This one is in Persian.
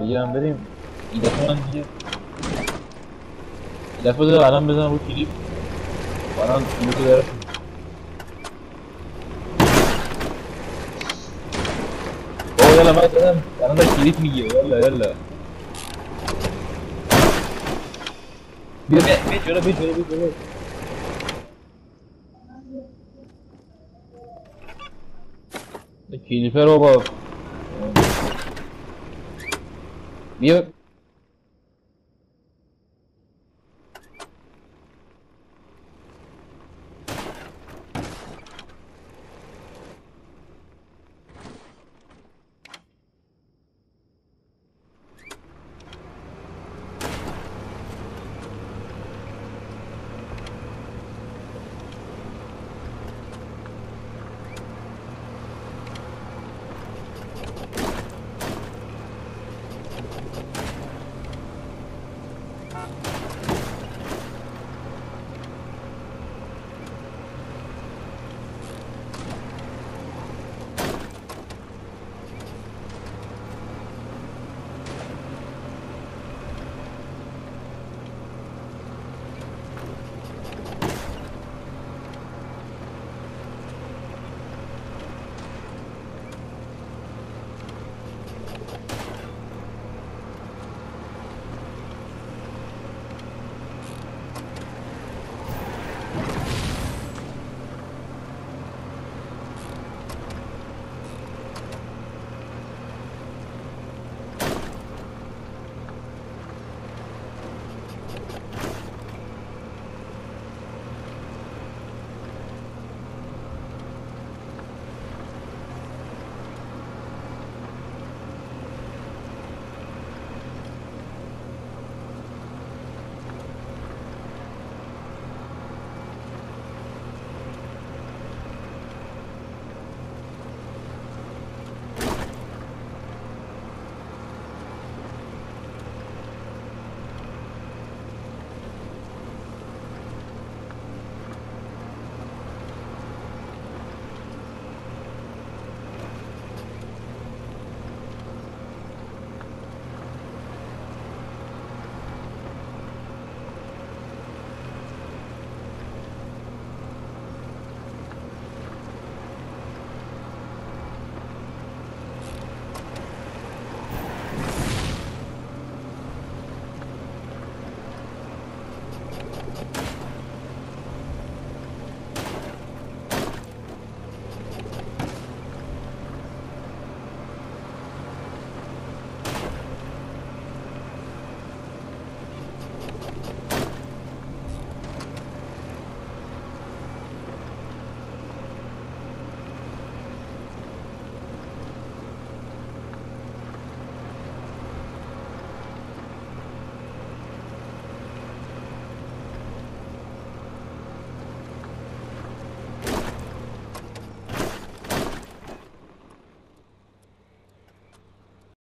بگیرم بریم. این دفعه من دیگه این دفعه داره الان بزنم رو کلیپ الان کلیپ داره بابا یالا من دارم الان داره کلیپ می‌گیره. یالا یالا. بیا بیا بیا جلو بیا جلو بیا جلو. کلیپر رو با بیا